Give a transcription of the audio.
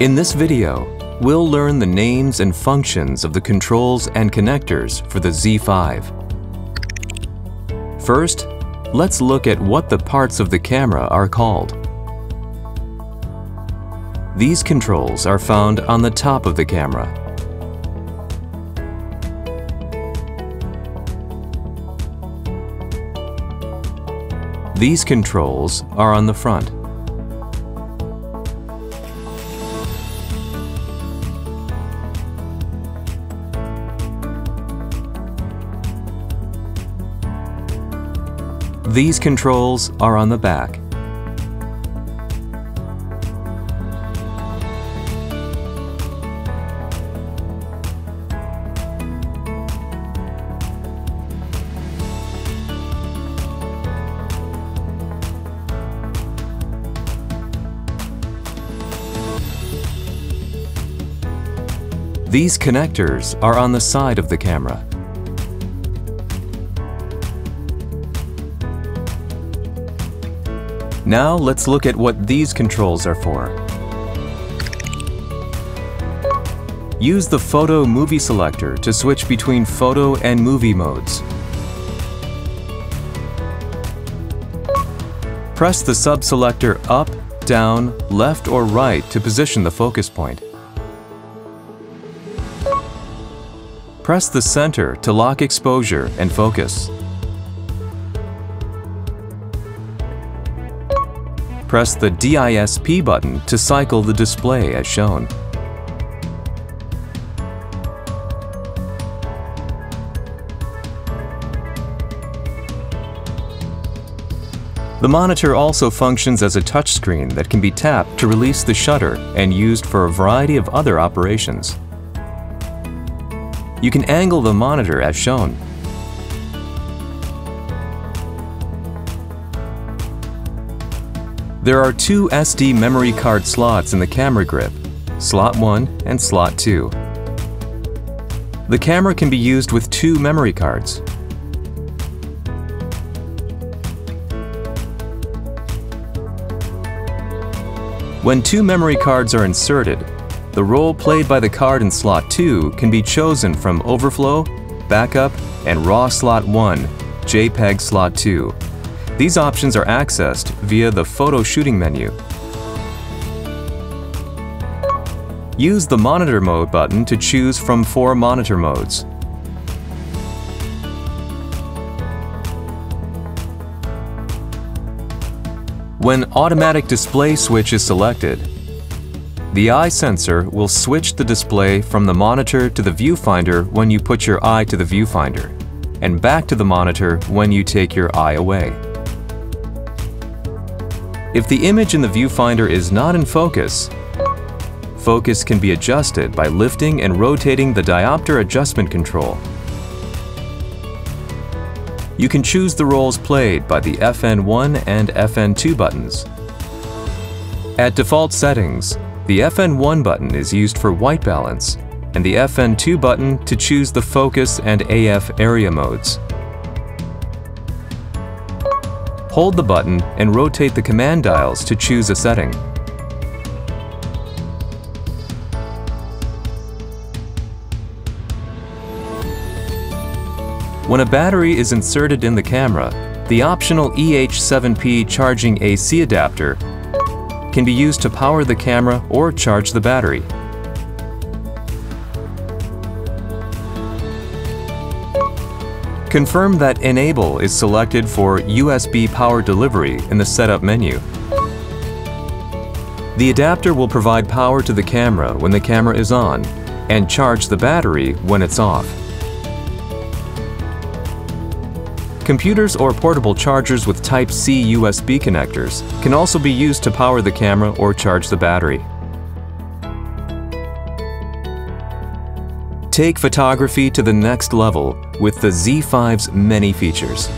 In this video, we'll learn the names and functions of the controls and connectors for the Z5. First, let's look at what the parts of the camera are called. These controls are found on the top of the camera. These controls are on the front. These controls are on the back. These connectors are on the side of the camera. Now let's look at what these controls are for. Use the Photo Movie Selector to switch between photo and movie modes. Press the sub-selector up, down, left or right to position the focus point. Press the center to lock exposure and focus. Press the DISP button to cycle the display as shown. The monitor also functions as a touchscreen that can be tapped to release the shutter and used for a variety of other operations. You can angle the monitor as shown. There are two SD memory card slots in the camera grip, slot 1 and slot 2. The camera can be used with two memory cards. When two memory cards are inserted, the role played by the card in slot 2 can be chosen from Overflow, Backup, and RAW slot 1, JPEG slot 2. These options are accessed via the Photo Shooting menu. Use the Monitor Mode button to choose from four monitor modes. When Automatic Display Switch is selected, the eye sensor will switch the display from the monitor to the viewfinder when you put your eye to the viewfinder, and back to the monitor when you take your eye away. If the image in the viewfinder is not in focus, focus can be adjusted by lifting and rotating the diopter adjustment control. You can choose the roles played by the FN1 and FN2 buttons. At default settings, the FN1 button is used for white balance, and the FN2 button to choose the focus and AF area modes. Hold the button and rotate the command dials to choose a setting. When a battery is inserted in the camera, the optional EH7P charging AC adapter can be used to power the camera or charge the battery. Confirm that Enable is selected for USB power delivery in the Setup menu. The adapter will provide power to the camera when the camera is on and charge the battery when it's off. Computers or portable chargers with Type-C USB connectors can also be used to power the camera or charge the battery. Take photography to the next level with the Z5's many features.